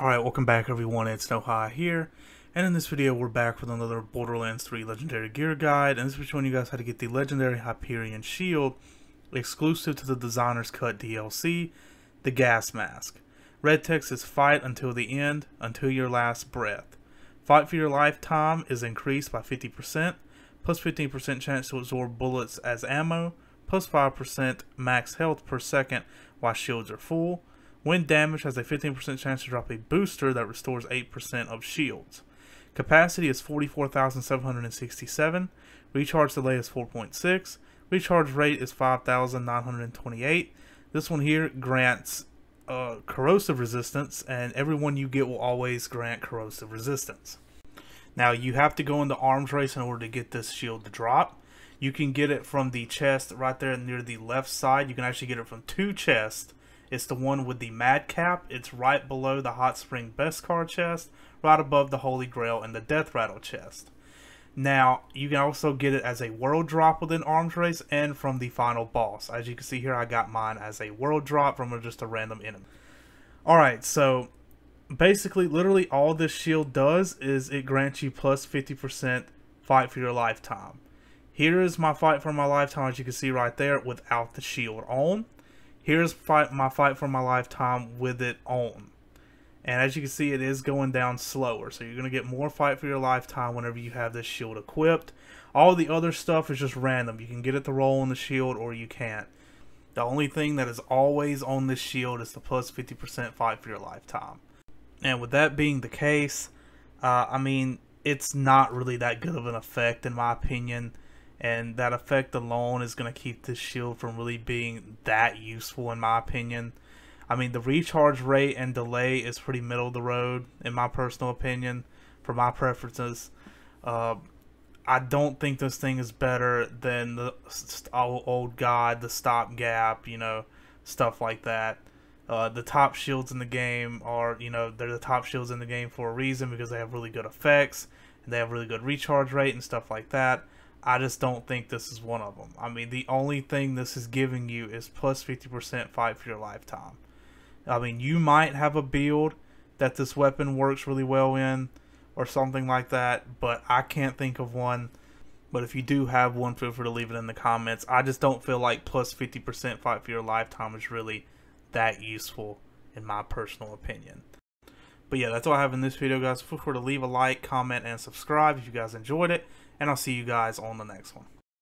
Alright, welcome back everyone, it's High here, and in this video we're back with another Borderlands 3 Legendary Gear Guide, and this is showing you guys how to get the Legendary Hyperion Shield, exclusive to the Designer's Cut DLC, the Gas Mask. Red text is fight until the end, until your last breath. Fight for your lifetime is increased by 50%, plus 15% chance to absorb bullets as ammo, plus 5% max health per second while shields are full, when damaged, has a 15% chance to drop a booster that restores 8% of shields. Capacity is 44,767. Recharge delay is 4.6. Recharge rate is 5,928. This one here grants uh, corrosive resistance, and everyone you get will always grant corrosive resistance. Now, you have to go into arms race in order to get this shield to drop. You can get it from the chest right there near the left side. You can actually get it from two chests it's the one with the Madcap. It's right below the Hot Spring Best Beskar chest, right above the Holy Grail and the Death Rattle chest. Now, you can also get it as a world drop within Arms Race and from the final boss. As you can see here, I got mine as a world drop from just a random enemy. Alright, so basically, literally all this shield does is it grants you plus 50% fight for your lifetime. Here is my fight for my lifetime, as you can see right there, without the shield on. Here's fight, my fight for my lifetime with it on. And as you can see, it is going down slower. So you're going to get more fight for your lifetime whenever you have this shield equipped. All the other stuff is just random. You can get it to roll on the shield or you can't. The only thing that is always on this shield is the plus 50% fight for your lifetime. And with that being the case, uh, I mean, it's not really that good of an effect in my opinion and that effect alone is going to keep this shield from really being that useful in my opinion. I mean, the recharge rate and delay is pretty middle of the road in my personal opinion, for my preferences. Uh, I don't think this thing is better than the old, god, the stopgap, you know, stuff like that. Uh, the top shields in the game are, you know, they're the top shields in the game for a reason because they have really good effects and they have really good recharge rate and stuff like that. I just don't think this is one of them. I mean, the only thing this is giving you is plus 50% fight for your lifetime. I mean, you might have a build that this weapon works really well in or something like that, but I can't think of one. But if you do have one, feel free to leave it in the comments. I just don't feel like plus 50% fight for your lifetime is really that useful in my personal opinion. But yeah, that's all I have in this video, guys. Feel free to leave a like, comment, and subscribe if you guys enjoyed it and I'll see you guys on the next one.